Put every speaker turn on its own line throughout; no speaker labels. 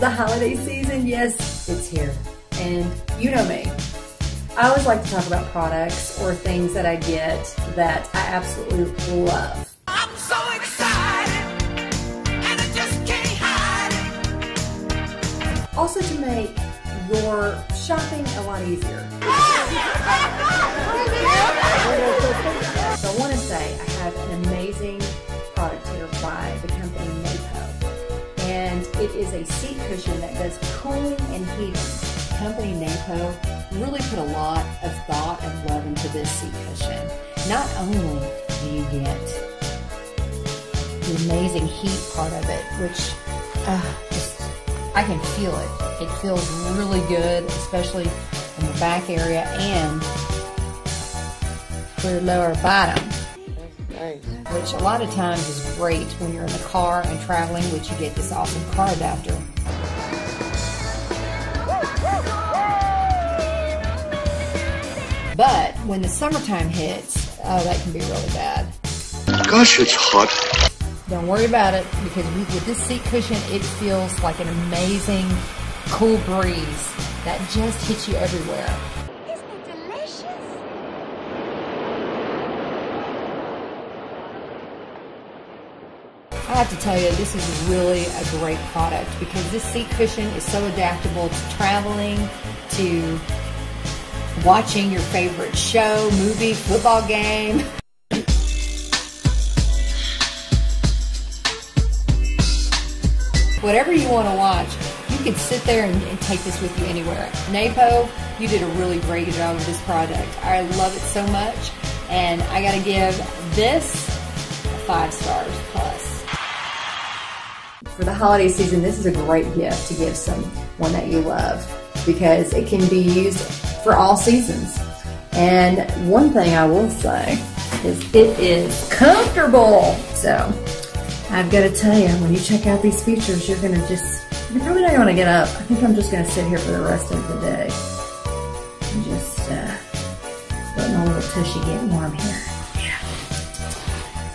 the holiday season. Yes, it's here. And you know me. I always like to talk about products or things that I get that I absolutely love.
I'm so excited, and I just can't hide it.
Also to make your shopping a lot easier. I want to say it is a seat cushion that does cooling and heating. Company Naipo really put a lot of thought and love into this seat cushion. Not only do you get the amazing heat part of it, which uh, just, I can feel it. It feels really good, especially in the back area and for the lower bottom. Which a lot of times is great when you're in the car and traveling, which you get this awesome car adapter. But when the summertime hits, oh, that can be really bad.
Gosh, it's hot.
Don't worry about it because we, with this seat cushion, it feels like an amazing cool breeze that just hits you everywhere. I have to tell you, this is really a great product because this seat cushion is so adaptable to traveling, to watching your favorite show, movie, football game. Whatever you want to watch, you can sit there and, and take this with you anywhere. Naipo, you did a really great job with this product. I love it so much, and I got to give this five stars plus. For the holiday season, this is a great gift to give someone that you love because it can be used for all seasons. And one thing I will say is it is comfortable. So I've got to tell you, when you check out these features, you're going to just, you're probably not going to get up. I think I'm just going to sit here for the rest of the day and just uh, let my little tushy get warm here. Yeah.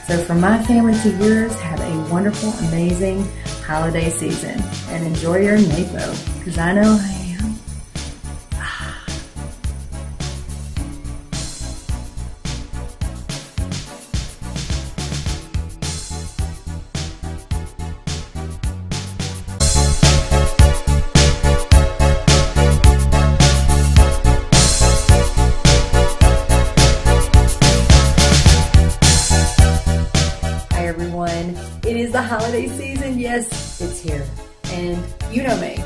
So from my family to yours, have a wonderful, amazing holiday season. And enjoy your Naipo because I know everyone. It is the holiday season. Yes, it's here. And you know me.